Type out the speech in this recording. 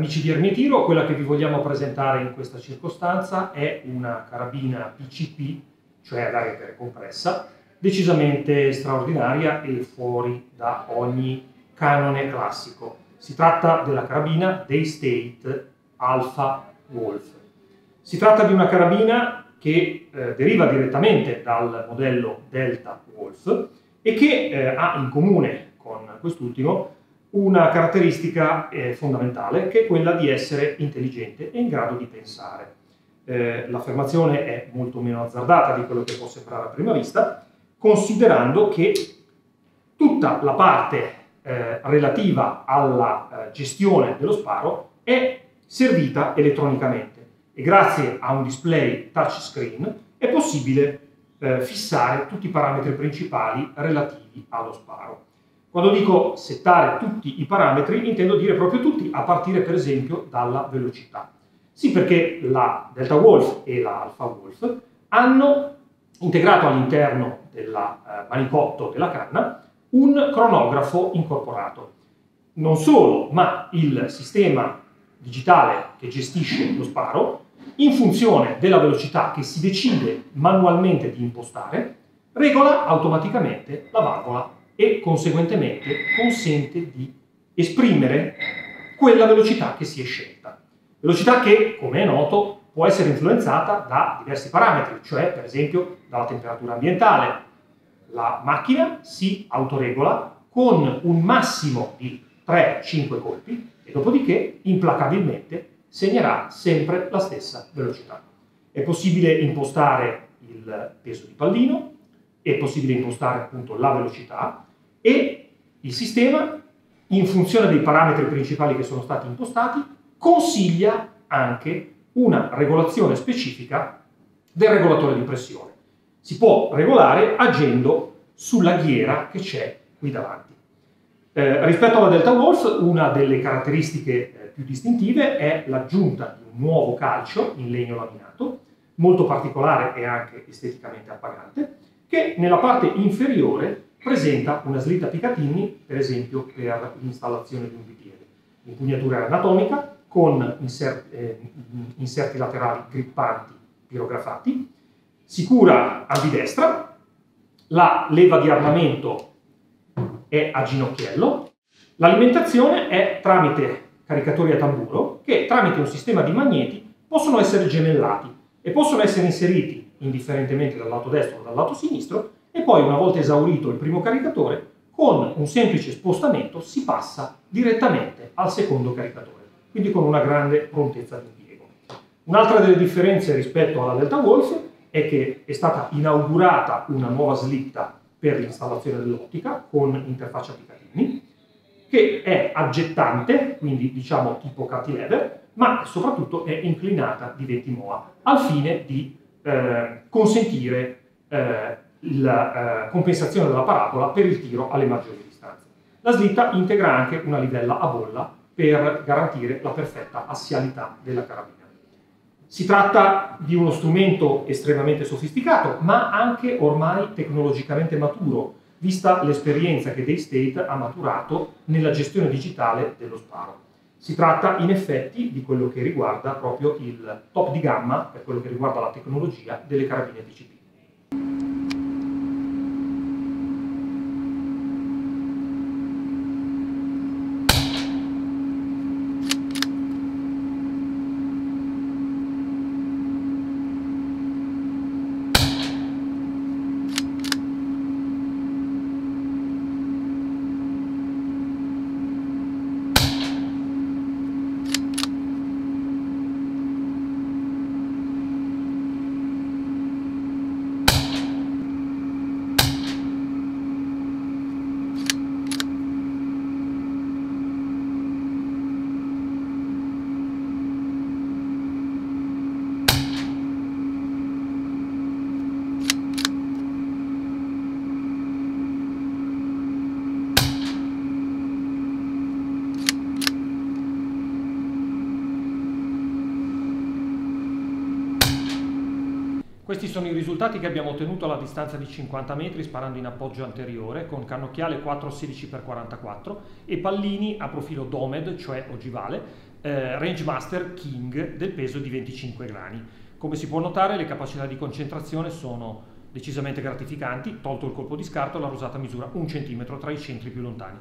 Amici di Ermitiro, quella che vi vogliamo presentare in questa circostanza è una carabina PCP, cioè ad aria compressa, decisamente straordinaria e fuori da ogni canone classico. Si tratta della carabina Daystate Alpha Wolf. Si tratta di una carabina che eh, deriva direttamente dal modello Delta Wolf e che eh, ha in comune con quest'ultimo una caratteristica eh, fondamentale che è quella di essere intelligente e in grado di pensare. Eh, l'affermazione è molto meno azzardata di quello che può sembrare a prima vista, considerando che tutta la parte eh, relativa alla eh, gestione dello sparo è servita elettronicamente e grazie a un display touchscreen è possibile eh, fissare tutti i parametri principali relativi allo sparo. Quando dico settare tutti i parametri, intendo dire proprio tutti, a partire per esempio dalla velocità. Sì, perché la Delta Wolf e la Alpha Wolf hanno integrato all'interno del eh, manicotto della canna un cronografo incorporato. Non solo, ma il sistema digitale che gestisce lo sparo, in funzione della velocità che si decide manualmente di impostare, regola automaticamente la valvola e conseguentemente consente di esprimere quella velocità che si è scelta. Velocità che, come è noto, può essere influenzata da diversi parametri, cioè per esempio dalla temperatura ambientale. La macchina si autoregola con un massimo di 3-5 colpi e dopodiché implacabilmente segnerà sempre la stessa velocità. È possibile impostare il peso di pallino, è possibile impostare appunto la velocità e il sistema, in funzione dei parametri principali che sono stati impostati, consiglia anche una regolazione specifica del regolatore di pressione. Si può regolare agendo sulla ghiera che c'è qui davanti. Eh, rispetto alla Delta Wolf, una delle caratteristiche eh, più distintive è l'aggiunta di un nuovo calcio in legno laminato, molto particolare e anche esteticamente appagante, che nella parte inferiore presenta una slitta Picatinny, per esempio per l'installazione di un bipiede. Impugnatura anatomica con inserti, eh, inserti laterali grippanti pirografati, sicura ambidestra, la leva di armamento è a ginocchiello, l'alimentazione è tramite caricatori a tamburo che tramite un sistema di magneti possono essere gemellati e possono essere inseriti indifferentemente dal lato destro o dal lato sinistro e poi una volta esaurito il primo caricatore, con un semplice spostamento si passa direttamente al secondo caricatore, quindi con una grande prontezza di impiego. Un'altra delle differenze rispetto alla Delta Wolf è che è stata inaugurata una nuova slitta per l'installazione dell'ottica con interfaccia Picatinny, che è aggettante, quindi diciamo tipo cantilever, ma soprattutto è inclinata di 20 MOA, al fine di eh, consentire eh, la eh, compensazione della parabola per il tiro alle maggiori distanze. La slitta integra anche una livella a bolla per garantire la perfetta assialità della carabina. Si tratta di uno strumento estremamente sofisticato, ma anche ormai tecnologicamente maturo, vista l'esperienza che Daystate ha maturato nella gestione digitale dello sparo. Si tratta in effetti di quello che riguarda proprio il top di gamma per quello che riguarda la tecnologia delle carabine DCP. Questi sono i risultati che abbiamo ottenuto alla distanza di 50 metri sparando in appoggio anteriore con cannocchiale 416x44 e pallini a profilo DOMED, cioè ogivale, eh, Range Master King del peso di 25 grani. Come si può notare le capacità di concentrazione sono decisamente gratificanti, tolto il colpo di scarto la rosata misura un centimetro tra i centri più lontani.